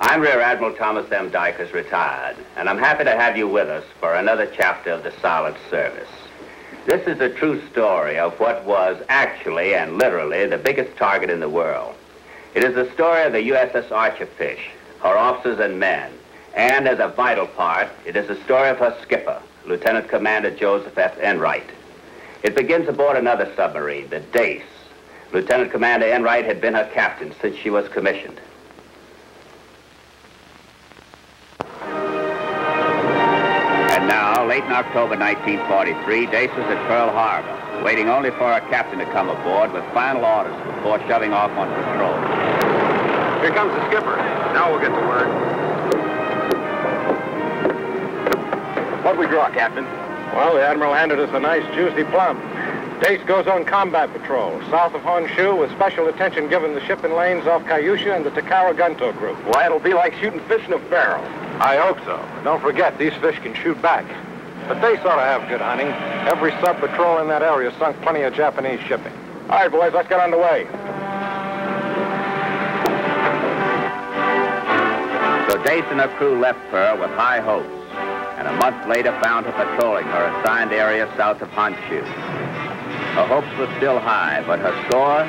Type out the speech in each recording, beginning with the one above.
I'm Rear Admiral Thomas M. Dykers, retired, and I'm happy to have you with us for another chapter of the Silent Service. This is a true story of what was actually and literally the biggest target in the world. It is the story of the USS Archerfish, her officers and men, and as a vital part, it is the story of her skipper, Lieutenant Commander Joseph F. Enright. It begins aboard another submarine, the Dace. Lieutenant Commander Enright had been her captain since she was commissioned. Now, late in October 1943, Dace is at Pearl Harbor, waiting only for her captain to come aboard with final orders before shoving off on patrol. Here comes the skipper. Now we'll get to work. What we draw, Captain? Well, the Admiral handed us a nice, juicy plum. Dace goes on combat patrol south of Honshu with special attention given the shipping lanes off Kyushu and the Takara Gunto group. Why, it'll be like shooting fish in a barrel. I hope so. But don't forget, these fish can shoot back. But they sort of have good hunting. Every sub patrol in that area sunk plenty of Japanese shipping. All right, boys, let's get underway. So Dace and her crew left Pearl with high hopes, and a month later found her patrolling her assigned area south of Honshu. Her hopes were still high, but her score?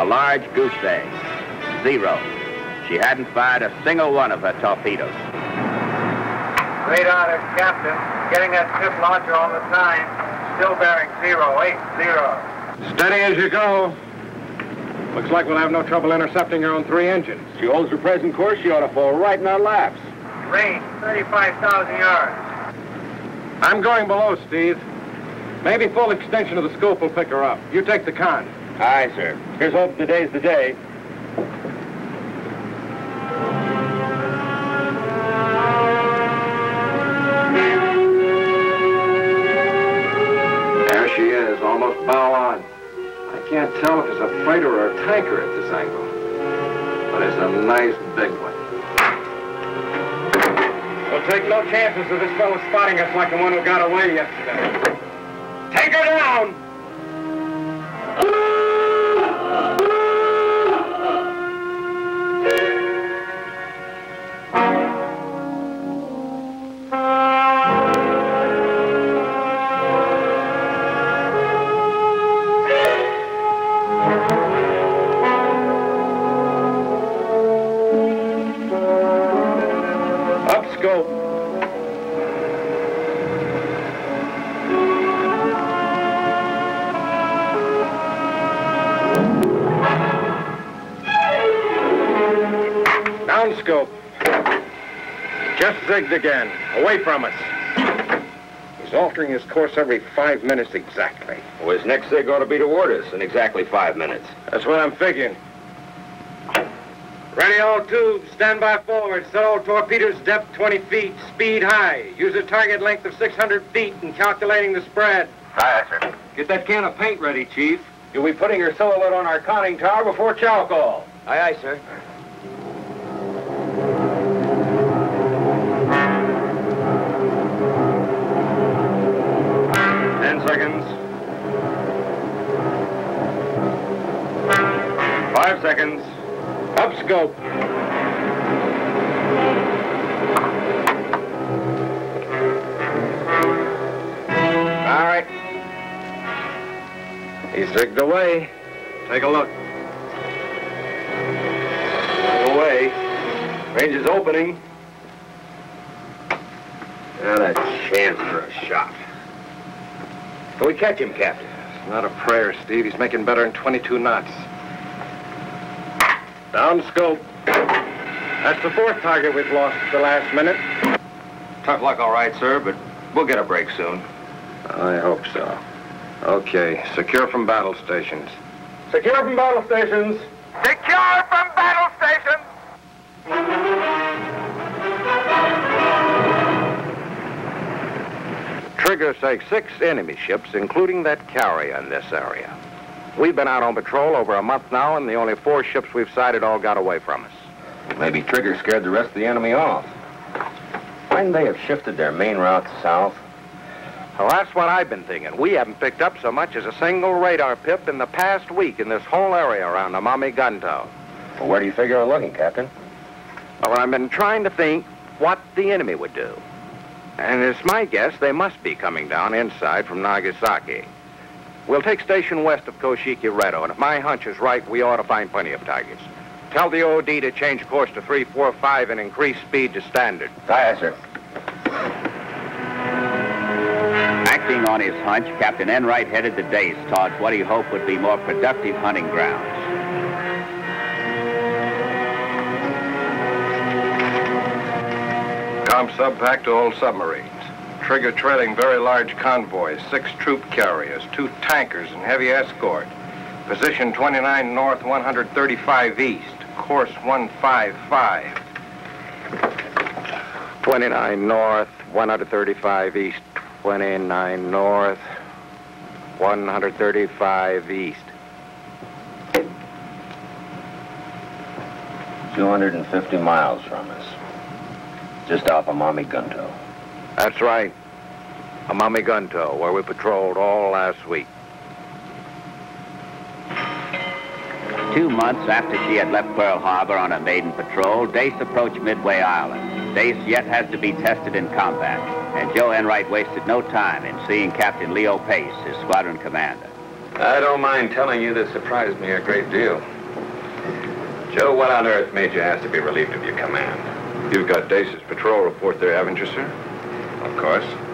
A large goose egg. Zero. She hadn't fired a single one of her torpedoes. Radar is Captain. Getting that ship launcher on the time. Still bearing zero, eight, zero. Steady as you go. Looks like we'll have no trouble intercepting her on three engines. She holds her present course, she ought to fall right in our laps. Range, 35,000 yards. I'm going below, Steve. Maybe full extension of the scope will pick her up. You take the con. Aye, sir. Here's hoping today's the day. Freighter or a tanker at this angle. But it's a nice big one. We'll take no chances of this fellow spotting us like the one who got away yesterday. Take her down! Just again. Away from us. He's altering his course every five minutes exactly. Well, his next zig ought to be toward us in exactly five minutes. That's what I'm figuring. Ready all tubes, stand by forward. Set all torpedoes depth 20 feet, speed high. Use a target length of 600 feet in calculating the spread. Aye, sir. Get that can of paint ready, Chief. You'll be putting your silhouette on our conning tower before chow call. Aye, aye, sir. Seconds. Up scope. All right. He's zigged away. Take a look. Away. Range is opening. Not a chance for a shot. Can we catch him, Captain? It's not a prayer, Steve. He's making better than 22 knots. Down scope. That's the fourth target we've lost at the last minute. Tough luck, all right, sir, but We'll get a break soon. I hope so. Okay, secure from battle stations. Secure from battle stations. Secure from battle stations. Trigger say six enemy ships, including that carrier in this area. We've been out on patrol over a month now, and the only four ships we've sighted all got away from us. Maybe Trigger scared the rest of the enemy off. Wouldn't they have shifted their main route south? Well, that's what I've been thinking. We haven't picked up so much as a single radar pip in the past week in this whole area around the Amami Gunto. Well, where do you figure on looking, Captain? Well, I've been trying to think what the enemy would do. And it's my guess they must be coming down inside from Nagasaki. We'll take station west of Koshiki Retto, and if my hunch is right, we ought to find plenty of targets. Tell the OD to change course to 345 and increase speed to standard. Aye, sir. Acting on his hunch, Captain Enright headed the Dace towards what he hoped would be more productive hunting grounds. ComSubPac to all submarines. Trigger trailing very large convoys, six troop carriers, two tankers, and heavy escort. Position 29 north, 135 east. Course 155. 29 north, 135 east. 29 north, 135 east. 250 miles from us. Just off of Amami Gunto. That's right. Amami Gunto, where we patrolled all last week. Two months after she had left Pearl Harbor on a maiden patrol, Dace approached Midway Island. Dace yet has to be tested in combat, and Joe Enright wasted no time in seeing Captain Leo Pace, his squadron commander. I don't mind telling you this surprised me a great deal. Joe, what on earth made you ask to be relieved of your command? You've got Dace's patrol report there, haven't you, sir? Of course.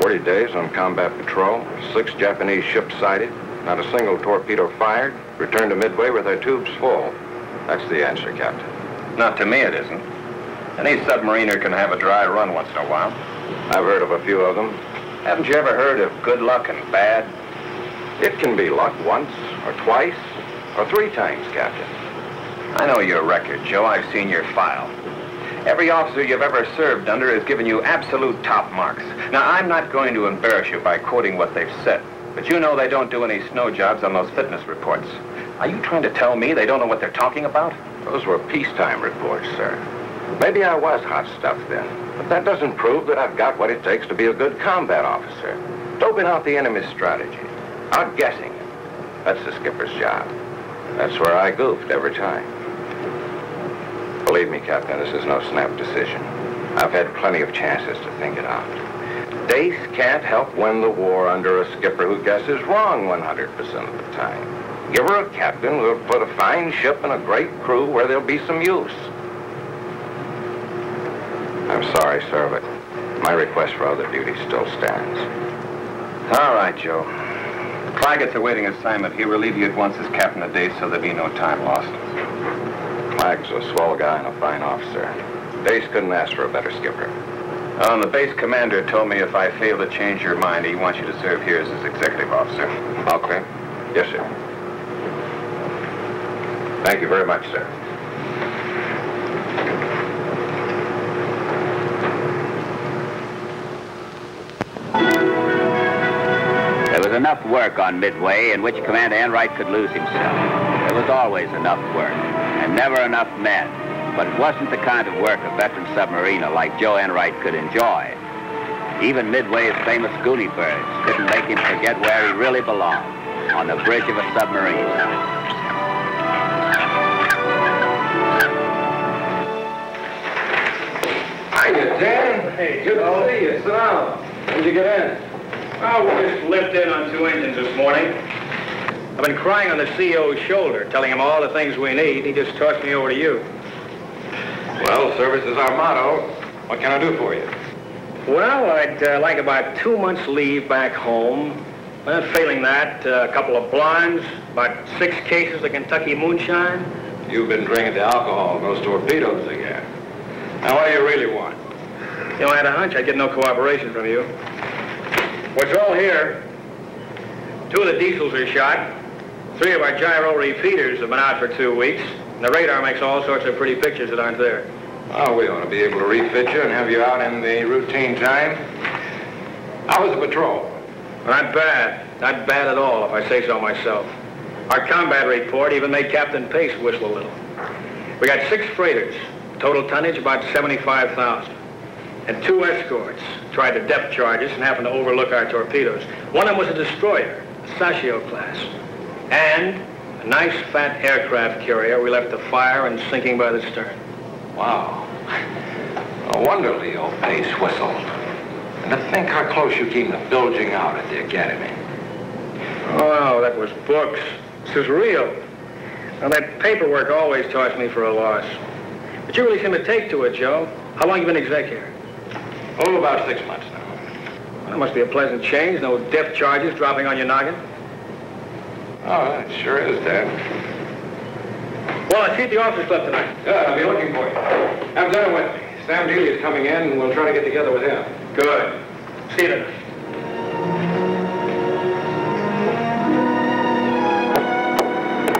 40 days on combat patrol, six Japanese ships sighted, not a single torpedo fired, returned to Midway with our tubes full. That's the answer, Captain. Not to me, it isn't. Any submariner can have a dry run once in a while. I've heard of a few of them. Haven't you ever heard of good luck and bad? It can be luck once, or twice, or three times, Captain. I know your record, Joe. I've seen your file. Every officer you've ever served under has given you absolute top marks. Now, I'm not going to embarrass you by quoting what they've said, but you know they don't do any snow jobs on those fitness reports. Are you trying to tell me they don't know what they're talking about? Those were peacetime reports, sir. Maybe I was hot stuff then, but that doesn't prove that I've got what it takes to be a good combat officer. Doping out the enemy's strategy, outguessing it. That's the skipper's job. That's where I goofed every time. Believe me, Captain, this is no snap decision. I've had plenty of chances to think it out. Dace can't help win the war under a skipper who guesses wrong 100% of the time. Give her a captain who'll put a fine ship and a great crew where there'll be some use. I'm sorry, sir, but my request for other duty still stands. All right, Joe. Claggett's awaiting assignment. He'll relieve you at once as captain of Dace so there'll be no time lost. Flag's a swell guy and a fine officer. Dace couldn't ask for a better skipper. Um, the base commander told me if I fail to change your mind, he wants you to serve here as his executive officer. Okay. Yes, sir. Thank you very much, sir. There was enough work on Midway in which Commander Enright could lose himself. There was always enough work, and never enough men. But it wasn't the kind of work a veteran submariner like Joe Enright could enjoy. Even Midway's famous Goonie birds didn't make him forget where he really belonged, on the bridge of a submarine. Hiya, Dan. Hey, good to see you. Sit down. When'd you get in? Oh, we just limped in on two engines this morning. I've been crying on the CO's shoulder, telling him all the things we need. He just tossed me over to you. Well, service is our motto. What can I do for you? Well, I'd uh, like about two months' leave back home. Well, failing that, uh, a couple of blinds, about six cases of Kentucky moonshine. You've been drinking the alcohol those torpedoes again. Now, what do you really want? You know, I had a hunch I'd get no cooperation from you. What's all here? Two of the diesels are shot. Three of our gyro repeaters have been out for two weeks. And the radar makes all sorts of pretty pictures that aren't there. Oh, we ought to be able to refit you and have you out in the routine time. How was the patrol? Not bad. Not bad at all, if I say so myself. Our combat report even made Captain Pace whistle a little. We got six freighters, total tonnage about 75,000. And two escorts tried to depth charge us and happened to overlook our torpedoes. One of them was a destroyer, a Sashio class. And a nice fat aircraft carrier we left to fire and sinking by the stern. Wow. No wonder Leo Pace whistled. And to think how close you came to bilging out at the academy. Oh, that was books. This is real. Now, that paperwork always tossed me for a loss. But you really seem to take to it, Joe. How long you been exec here? Oh, about six months now. That must be a pleasant change. No depth charges dropping on your noggin. Oh, it sure is, Dad. Well, I see you at the officers club tonight. Good, I'll be looking for you. Have dinner with me. Sam Dealey is coming in, and we'll try to get together with him. Good. See you tonight.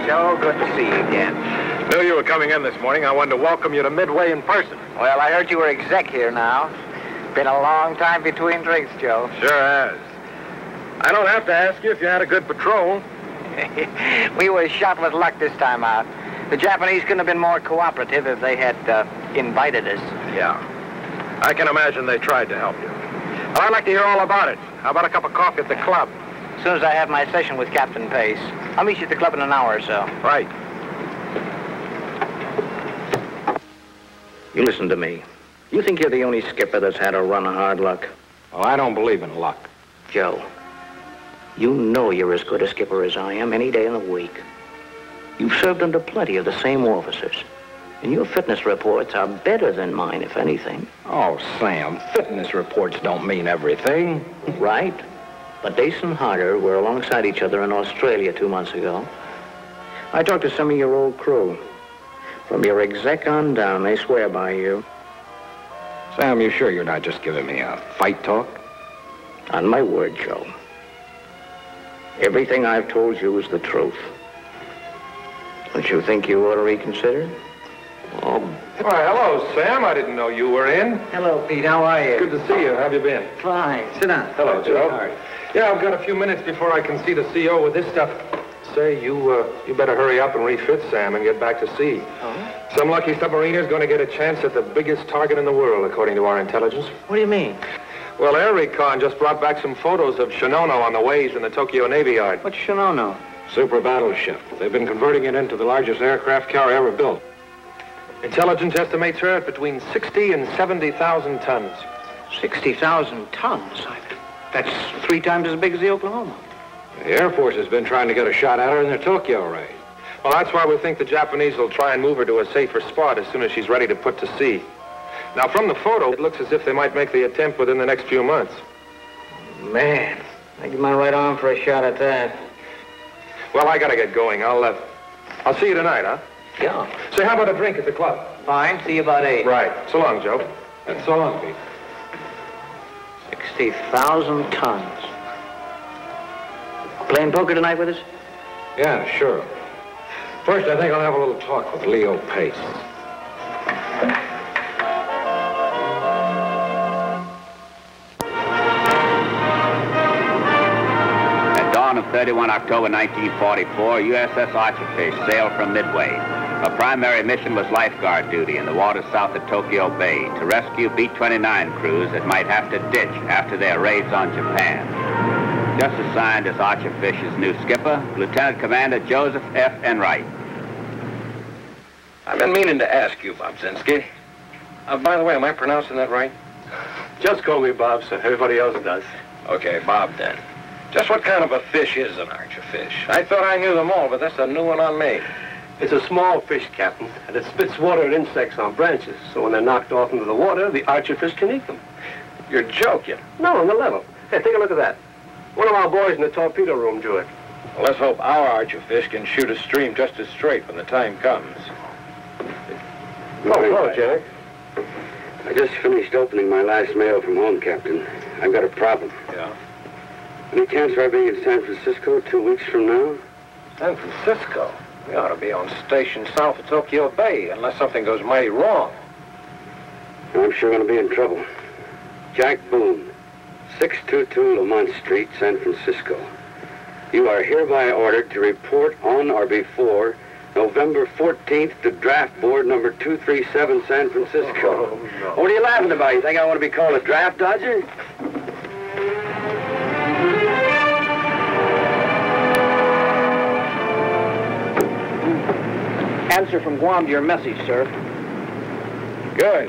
Joe, good to see you again. Knew you were coming in this morning. I wanted to welcome you to Midway in person. Well, I heard you were exec here now. Been a long time between drinks, Joe. Sure has. I don't have to ask you if you had a good patrol. we were shot with luck this time out. The Japanese couldn't have been more cooperative if they had uh, invited us. Yeah. I can imagine they tried to help you. Well, I'd like to hear all about it. How about a cup of coffee at the club? As soon as I have my session with Captain Pace, I'll meet you at the club in an hour or so. Right. You listen to me. You think you're the only skipper that's had a run of hard luck? Well, I don't believe in luck. Joe, you know you're as good a skipper as I am any day in the week. You've served under plenty of the same officers. And your fitness reports are better than mine, if anything. Oh, Sam, fitness reports don't mean everything. Right? But Dace and Harder were alongside each other in Australia two months ago. I talked to some of your old crew. From your exec on down, they swear by you. Sam, you sure you're not just giving me a fight talk? On my word, Joe. Everything I've told you is the truth. Don't you think you ought to reconsider? Oh, Why, hello, Sam. I didn't know you were in. Hello, Pete. How are you? Good to see you. How have you been? Fine. Sit down. Hello, Joe. Yeah, I've got a few minutes before I can see the CO with this stuff. Say, you uh, you better hurry up and refit Sam and get back to sea. Oh? Some lucky submariner's going to get a chance at the biggest target in the world, according to our intelligence. What do you mean? Well, Air Recon just brought back some photos of Shinano on the waves in the Tokyo Navy Yard. What's Shinano? Super battleship. They've been converting it into the largest aircraft carrier ever built. Intelligence estimates her at between 60 and 70,000 tons. 60,000 tons. That's three times as big as the Oklahoma. The Air Force has been trying to get a shot at her in their Tokyo raid. Well, that's why we think the Japanese will try and move her to a safer spot as soon as she's ready to put to sea. Now, from the photo, it looks as if they might make the attempt within the next few months. Man, I give my right arm for a shot at that. Well, I gotta get going. I'll, uh, I'll see you tonight, huh? Yeah. Say, how about a drink at the club? Fine. See you about eight. Right. So long, Joe. And so long, Pete. 60,000 tons. Playing poker tonight with us? Yeah, sure. First, I think I'll have a little talk with Leo Pace. 31 October 1944, USS Archerfish sailed from Midway. Her primary mission was lifeguard duty in the waters south of Tokyo Bay to rescue B-29 crews that might have to ditch after their raids on Japan. Just assigned as Archerfish's new skipper, Lieutenant Commander Joseph F. Enright. I've been meaning to ask you, Bobzinski. Uh, by the way, am I pronouncing that right? Just call me Bob, so everybody else does. Okay, Bob then. Just what kind of a fish is an archerfish? I thought I knew them all, but that's a new one on me. It's a small fish, Captain, and it spits water and insects on branches. So when they're knocked off into the water, the archerfish can eat them. You're joking. No, on the level. Hey, take a look at that. One of our boys in the torpedo room drew it. Well, let's hope our archerfish can shoot a stream just as straight when the time comes. Oh, hello, Jack. I just finished opening my last mail from home, Captain. I've got a problem. Yeah. Any chance of our being in San Francisco two weeks from now? San Francisco? We ought to be on station south of Tokyo Bay, unless something goes mighty wrong. I'm sure going to be in trouble. Jack Boone, 622 Lamont Street, San Francisco. You are hereby ordered to report on or before November 14th to draft board number 237 San Francisco. Oh, no. What are you laughing about? You think I want to be called a draft dodger? Answer from Guam to your message, sir. Good.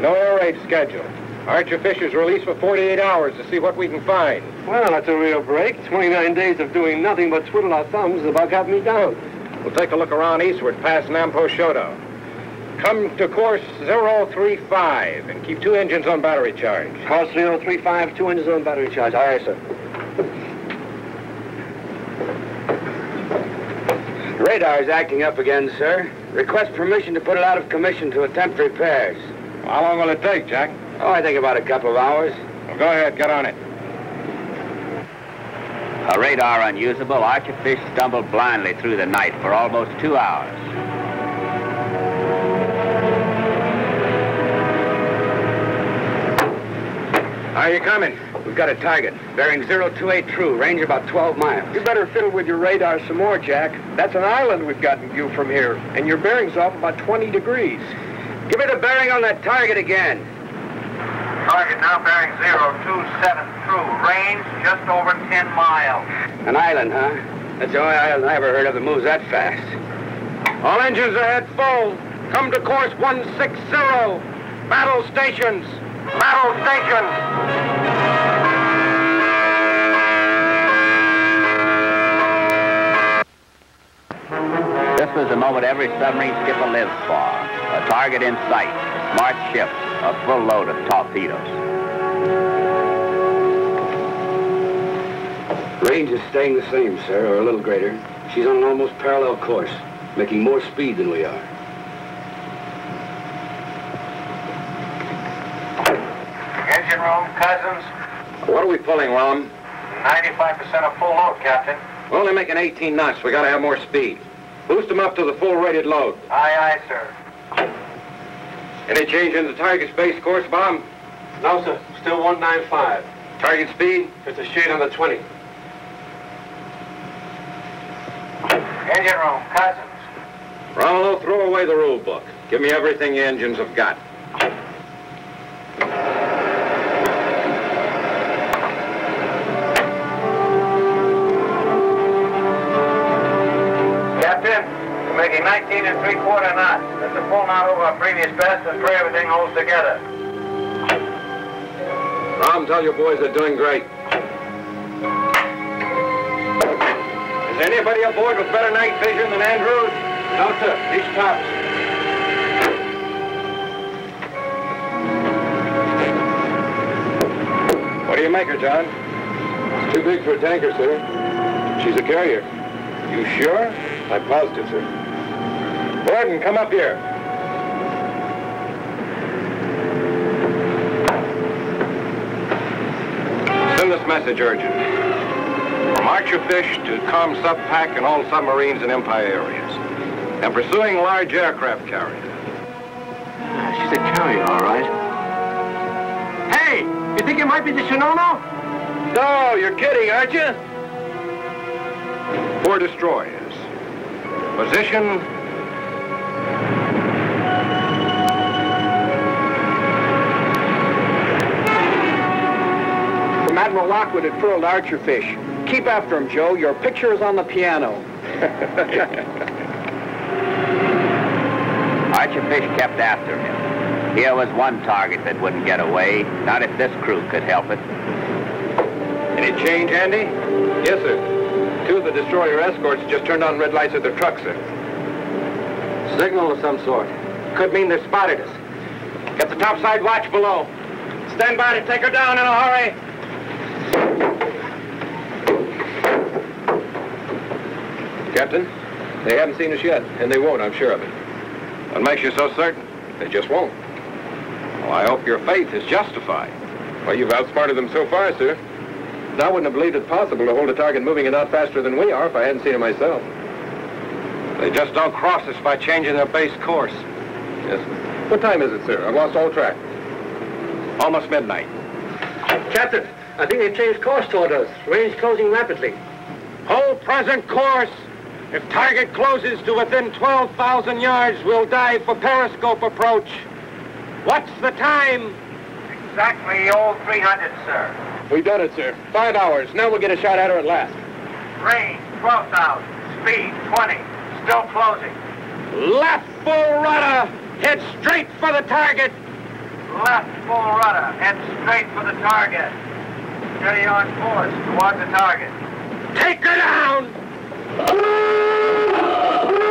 No air raid scheduled. Archer Fisher's released for 48 hours to see what we can find. Well, that's a real break. 29 days of doing nothing but twiddle our thumbs has about got me down. We'll take a look around eastward past Nampo Shodo. Come to course 035 and keep two engines on battery charge. Course 3035, two engines on battery charge. Aye, aye, sir. Radar's acting up again, sir. Request permission to put it out of commission to attempt repairs. How long will it take, Jack? Oh, I think about a couple of hours. Well, go ahead, get on it. A radar unusable, Archerfish stumbled blindly through the night for almost two hours. Are you coming? We've got a target. Bearing 028 true, range about 12 miles. You better fiddle with your radar some more, Jack. That's an island we've got in view from here, and your bearing's off about 20 degrees. Give me the bearing on that target again. Target now bearing 027 true. Range just over 10 miles. An island, huh? That's the only island I ever heard of that moves that fast. All engines ahead full. Come to course 160. Battle stations. Battle stations. Moment every submarine skipper lives for. A target in sight, a smart ship, a full load of torpedoes. Range is staying the same, sir, or a little greater. She's on an almost parallel course, making more speed than we are. Engine room, Cousins. What are we pulling, Rom? 95% of full load, Captain. We're only making 18 knots. We gotta have more speed. Boost them up to the full rated load. Aye, aye, sir. Any change in the target space course, Bob? No, sir. Still 195. Target speed? It's a shade on the 20. Engine room, Cousins. Romolo, throw away the rule book. Give me everything the engines have got. 19 and three quarter knots. That's a full knot over our previous best and pray everything holds together. Rom, tell your boys they're doing great. Is anybody aboard with better night vision than Andrews? No, sir. These tops. What do you make her, John? It's too big for a tanker, sir. She's a carrier. You sure? I'm positive, sir. Gordon, come up here. Send this message urgent. From Archer Fish to ComSubPac and all submarines in Empire areas. And pursuing large aircraft carrier. Ah, she's a carrier, all right. Hey, you think it might be the Shinano? No, you're kidding, aren't you? Four destroyers. Position Admiral Lockwood at furled Archerfish. Keep after him, Joe. Your picture is on the piano. Archerfish kept after him. Here was one target that wouldn't get away, not if this crew could help it. Any change, Andy? Yes, sir. Two of the destroyer escorts just turned on red lights at their trucks, sir. Signal of some sort. Could mean they spotted us. Get the topside watch below. Stand by to take her down in a hurry. Captain, they haven't seen us yet, and they won't, I'm sure of it. What makes you so certain? They just won't. Well, I hope your faith is justified. Well, you've outsmarted them so far, sir. I wouldn't have believed it possible to hold a target moving it out faster than we are if I hadn't seen it myself. They just don't cross us by changing their base course. Yes, sir. What time is it, sir? I've lost all track. Almost midnight. Captain, I think they've changed course toward us. Range closing rapidly. Hold present course. If target closes to within 12,000 yards, we'll dive for periscope approach. What's the time? Exactly old 300, sir. We've done it, sir. Five hours. Now we'll get a shot at her at last. Range 12,000. Speed 20. Still closing. Left full rudder. Head straight for the target. Left full rudder. Head straight for the target. Steady on course toward the target. Take her down! Ah!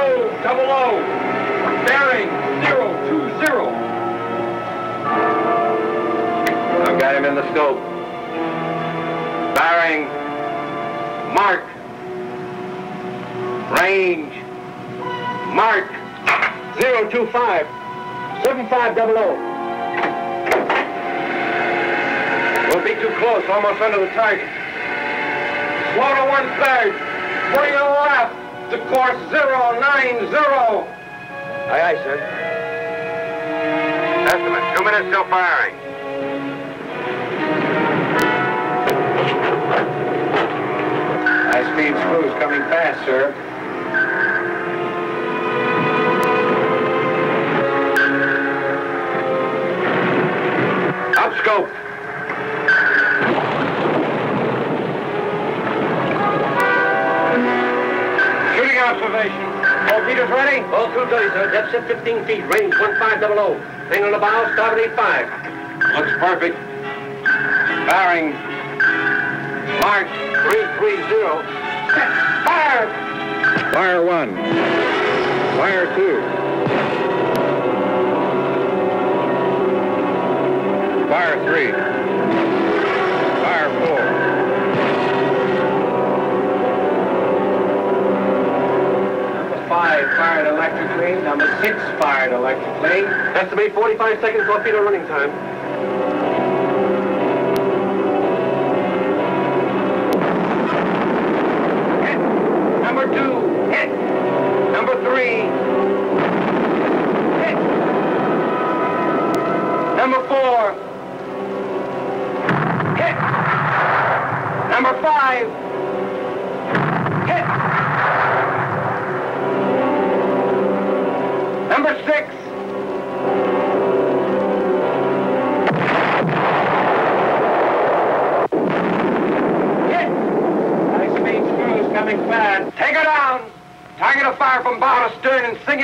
80, double O. Bearing 020. I've got him in the scope. Bearing. Mark. Range. Mark. 025. 7500. We'll be too close, almost under the target. Slow to one third. Bring it left to course 090. Aye, aye, sir. Estimate. Two minutes till firing. High-speed screws coming fast, sir. Up scope. Torpedoes ready? All crew ready, sir. Depth set 15 feet. Range 1500. Hang on the bow. Starboard 85. Looks perfect. Bearing. Mark 330. Fire! Fire one. Fire two. Fire three. Fired electrically. Number six fired electrically. Estimate 45 seconds torpedo running time.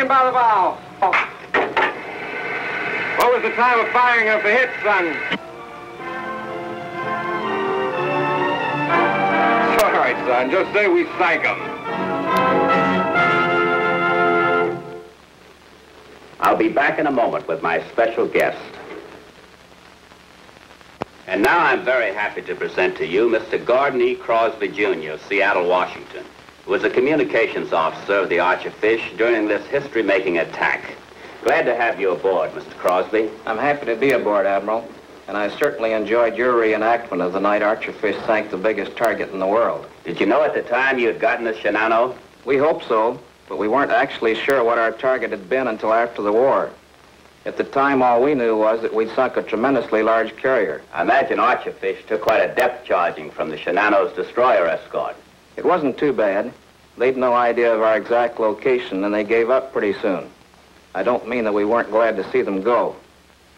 Stern him by the bow. Oh. What was the time of firing of the hit, son? All right, son. Just say we sank him. I'll be back in a moment with my special guest. And now I'm very happy to present to you Mr. Gordon E. Crosby, Jr., of Seattle, Washington, who was a communications officer of the Archerfish during this history-making attack. Glad to have you aboard, Mr. Crosby. I'm happy to be aboard, Admiral. And I certainly enjoyed your reenactment of the night Archerfish sank the biggest target in the world. Did you know at the time you had gotten the Shinano? We hoped so, but we weren't actually sure what our target had been until after the war. At the time, all we knew was that we'd sunk a tremendously large carrier. I imagine Archerfish took quite a depth charging from the Shinano's destroyer escort. It wasn't too bad. They'd no idea of our exact location, and they gave up pretty soon. I don't mean that we weren't glad to see them go.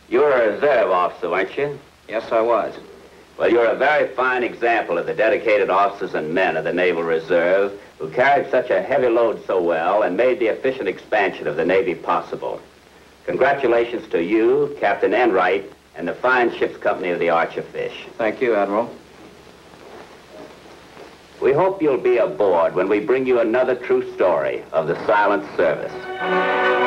You were a reserve officer, weren't you? Yes, I was. Well, you're a very fine example of the dedicated officers and men of the Naval Reserve who carried such a heavy load so well and made the efficient expansion of the Navy possible. Congratulations to you, Captain Enright, and the fine ship's company of the Archerfish. Thank you, Admiral. We hope you'll be aboard when we bring you another true story of the silent service.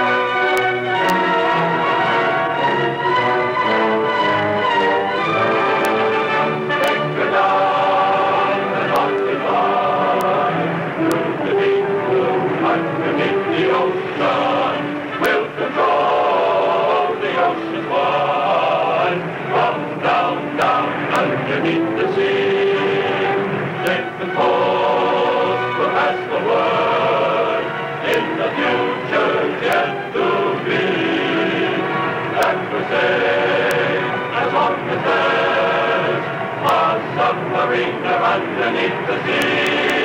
underneath the sea.